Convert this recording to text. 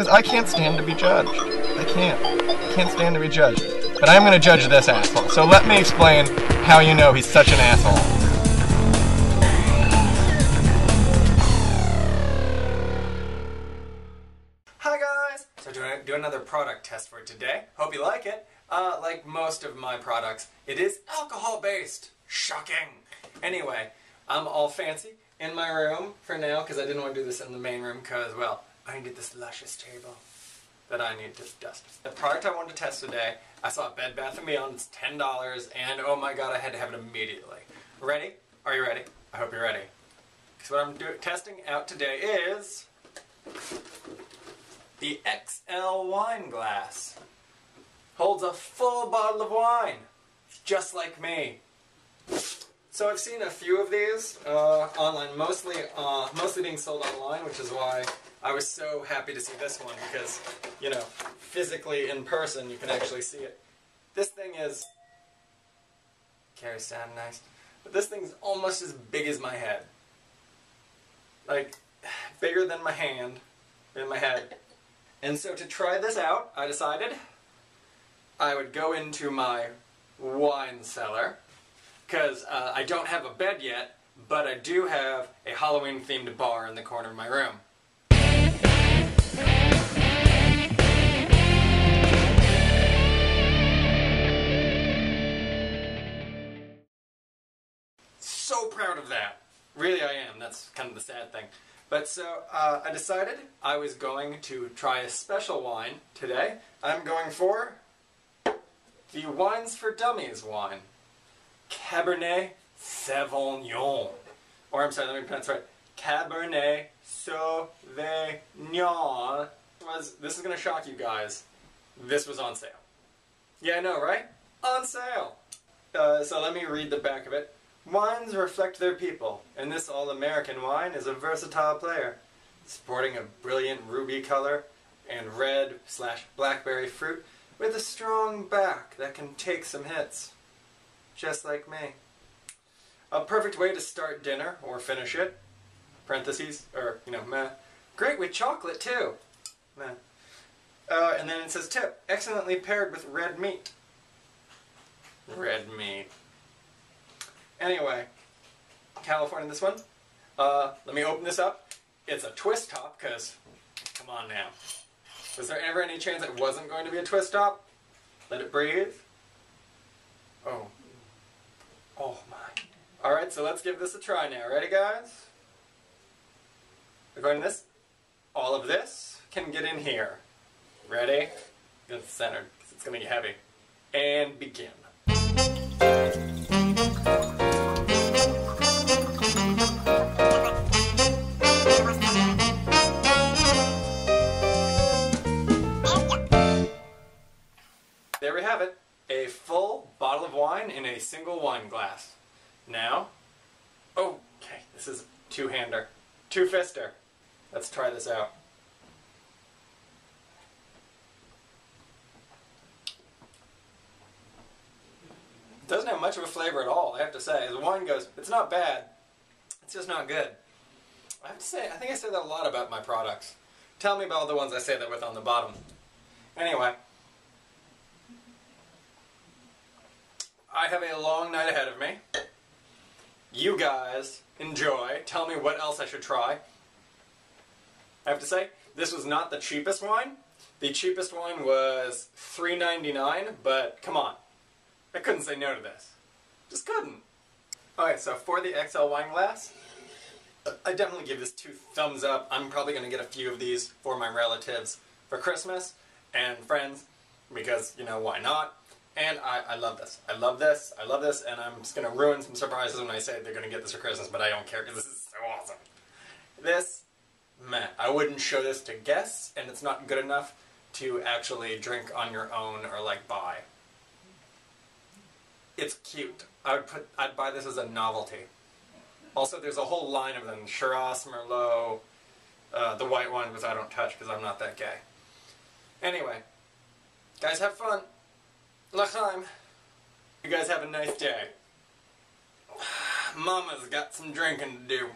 Because I can't stand to be judged. I can't. I can't stand to be judged. But I'm going to judge this asshole. So let me explain how you know he's such an asshole. Hi guys! So do another product test for today. Hope you like it. Uh, like most of my products, it is alcohol based. Shocking. Anyway, I'm all fancy in my room for now because I didn't want to do this in the main room because, well, I need this luscious table that I need to dust. The product I wanted to test today, I saw Bed Bath & Beyond, it's $10, and oh my god, I had to have it immediately. Ready? Are you ready? I hope you're ready. Because what I'm do testing out today is the XL wine glass. Holds a full bottle of wine, just like me. So I've seen a few of these uh, online, mostly uh, mostly being sold online, which is why I was so happy to see this one because, you know, physically in person you can actually see it. This thing is carries sound nice, but this thing's almost as big as my head, like bigger than my hand in my head. And so to try this out, I decided I would go into my wine cellar because uh, I don't have a bed yet, but I do have a Halloween themed bar in the corner of my room. So proud of that. Really I am. That's kind of the sad thing. But so uh, I decided I was going to try a special wine today. I'm going for the Wines for Dummies wine. Cabernet Sauvignon. Or I'm sorry, let me pronounce it right. Cabernet Sauvignon. Was, this is going to shock you guys. This was on sale. Yeah, I know, right? On sale! Uh, so let me read the back of it. Wines reflect their people, and this all-American wine is a versatile player, sporting a brilliant ruby color and red slash blackberry fruit with a strong back that can take some hits. Just like me. A perfect way to start dinner or finish it. Parentheses, or, you know, meh. Great with chocolate, too. Meh. Uh, and then it says tip, excellently paired with red meat. Red meat. Anyway, California this one. Uh, let me open this up. It's a twist top, because, come on now. Was there ever any chance it wasn't going to be a twist top? Let it breathe. Oh. Oh my. Alright, so let's give this a try now. Ready, guys? According to this, all of this can get in here. Ready? Get centered, because it's going to get heavy. And begin. There we have it. A full bottle of wine in a single wine glass. Now, oh, okay, this is two-hander. Two-fister. Let's try this out. It doesn't have much of a flavor at all, I have to say. The wine goes, it's not bad. It's just not good. I have to say, I think I say that a lot about my products. Tell me about the ones I say that with on the bottom. Anyway. I have a long night ahead of me. You guys enjoy. Tell me what else I should try. I have to say, this was not the cheapest wine. The cheapest wine was $3.99, but come on. I couldn't say no to this. Just couldn't. Okay, so for the XL wine glass, I definitely give this two thumbs up. I'm probably going to get a few of these for my relatives for Christmas and friends, because, you know, why not? And I, I love this. I love this. I love this, and I'm just going to ruin some surprises when I say they're going to get this for Christmas, but I don't care because this is so awesome. This, man, I wouldn't show this to guests, and it's not good enough to actually drink on your own or like buy. It's cute. I would put. I'd buy this as a novelty. Also, there's a whole line of them: Shiraz, Merlot, uh, the white one, which I don't touch because I'm not that gay. Anyway, guys, have fun. L'chaim. You guys have a nice day. Mama's got some drinking to do.